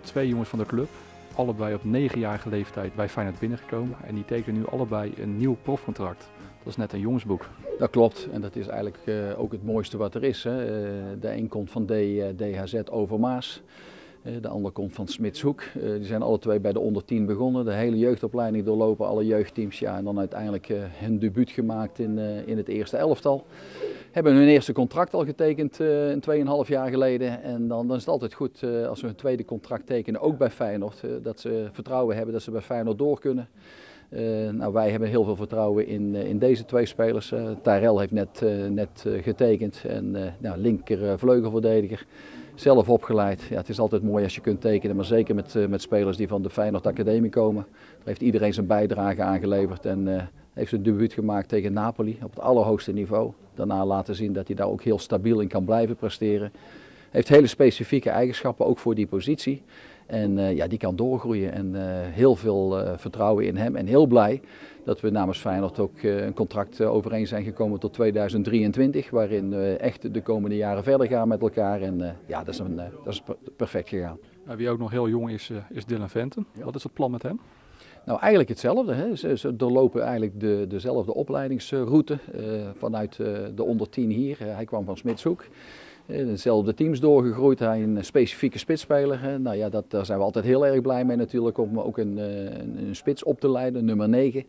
Twee jongens van de club. Allebei op negenjarige leeftijd bij Feyenoord binnengekomen. En die tekenen nu allebei een nieuw profcontract. Dat is net een jongensboek. Dat klopt en dat is eigenlijk uh, ook het mooiste wat er is. Hè. Uh, de een komt van D, uh, DHZ Overmaas. De ander komt van Smitshoek. Die zijn alle twee bij de onder 10 begonnen. De hele jeugdopleiding doorlopen, alle jeugdteams. Ja, en dan uiteindelijk hun debuut gemaakt in, in het eerste elftal. Hebben hun eerste contract al getekend een 2,5 jaar geleden. En dan, dan is het altijd goed als we een tweede contract tekenen, ook bij Feyenoord. Dat ze vertrouwen hebben dat ze bij Feyenoord door kunnen. Uh, nou, wij hebben heel veel vertrouwen in, uh, in deze twee spelers. Uh, Tyrell heeft net, net getekend en nou, linker vleugelverdediger. Zelf opgeleid. Ja, het is altijd mooi als je kunt tekenen, maar zeker met, met spelers die van de Feyenoord Academie komen. Daar heeft iedereen zijn bijdrage aangeleverd en heeft zijn debuut gemaakt tegen Napoli op het allerhoogste niveau. Daarna laten zien dat hij daar ook heel stabiel in kan blijven presteren. Heeft hele specifieke eigenschappen, ook voor die positie. En uh, ja, die kan doorgroeien en uh, heel veel uh, vertrouwen in hem. En heel blij dat we namens Feyenoord ook een contract overeen zijn gekomen tot 2023. Waarin we echt de komende jaren verder gaan met elkaar. En ja, dat is, een, dat is perfect gegaan. Wie ook nog heel jong is, is Dylan Venten. Ja. Wat is het plan met hem? Nou, eigenlijk hetzelfde. Hè. Ze, ze, doorlopen eigenlijk de, dezelfde opleidingsroute vanuit de onder 10 hier. hij kwam van Smitshoek. Dezelfde teams doorgegroeid. Hij een specifieke spitsspeler. Nou ja, dat, daar zijn we altijd heel erg blij mee natuurlijk om ook een, een, een spits op te leiden, nummer 9.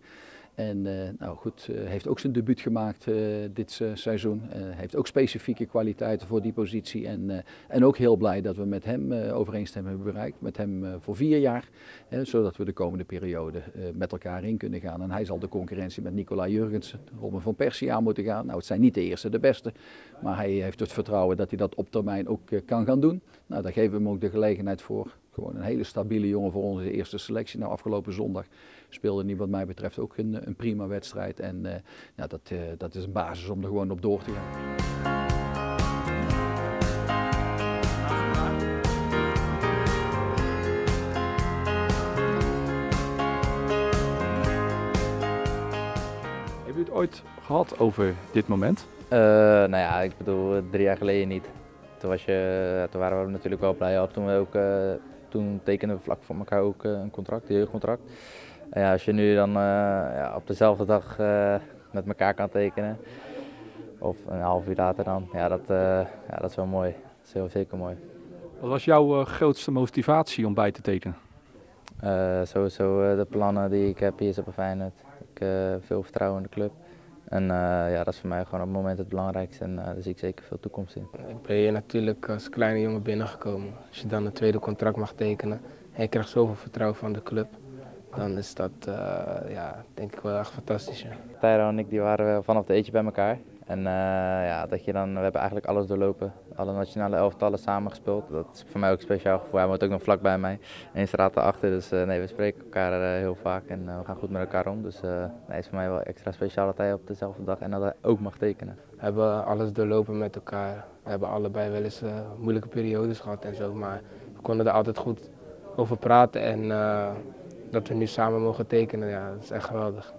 En uh, nou goed, uh, heeft ook zijn debuut gemaakt uh, dit seizoen. heeft ook specifieke kwaliteiten voor die positie. En, en ook heel blij dat we met hem overeenstemming hebben bereikt. Met hem voor vier jaar. zodat we de komende periode met elkaar in kunnen gaan. En hij zal de concurrentie met Nicola Jurgensen, Robin van Persie aan moeten gaan. Nou, het zijn niet de eerste, de beste. Maar hij heeft het vertrouwen dat hij dat op termijn ook kan gaan doen. Nou, daar geven we hem ook de gelegenheid voor. Gewoon een hele stabiele jongen voor onze eerste selectie. Nou, afgelopen zondag speelde hij wat mij betreft ook een, een prima wedstrijd. En uh, nou, dat, uh, dat is een basis om er gewoon op door te gaan. Heb je het ooit gehad over dit moment? Uh, nou ja, ik bedoel, drie jaar geleden niet. Toen, was je, toen waren we natuurlijk wel blij op. Toen, we ook, uh, toen tekenden we vlak voor elkaar ook uh, een contract, een jeugdcontract. En ja, als je nu dan ja, op dezelfde dag met elkaar kan tekenen, of een half uur later dan, ja, dat, ja, dat is wel mooi. Dat is heel zeker mooi. Wat was jouw grootste motivatie om bij te tekenen? sowieso de plannen die ik heb hier is op Feyenoord. Ik heb veel vertrouwen in de club. En uh, ja, dat is voor mij gewoon op het moment het belangrijkste en uh, daar zie ik zeker veel toekomst in. Ik ben hier natuurlijk als kleine jongen binnengekomen. Als je dan een tweede contract mag tekenen en je krijgt zoveel vertrouwen van de club, dan is dat uh, ja, denk ik wel echt fantastisch. Ja. Tyro en ik die waren vanaf de eetje bij elkaar. En uh, ja, dat je dan, we hebben eigenlijk alles doorlopen. Alle nationale elftallen samengespeeld. Dat is voor mij ook speciaal gevoel. Hij woont ook nog vlak bij mij. Eén straat erachter. Dus uh, nee, we spreken elkaar uh, heel vaak en we gaan goed met elkaar om. Dus nee, het is voor mij wel extra speciaal dat hij op dezelfde dag en dat hij ook mag tekenen. We hebben alles doorlopen met elkaar. We hebben allebei wel eens moeilijke periodes gehad en zo. Maar we konden er altijd goed over praten. En dat we nu samen mogen tekenen, ja, dat is echt geweldig.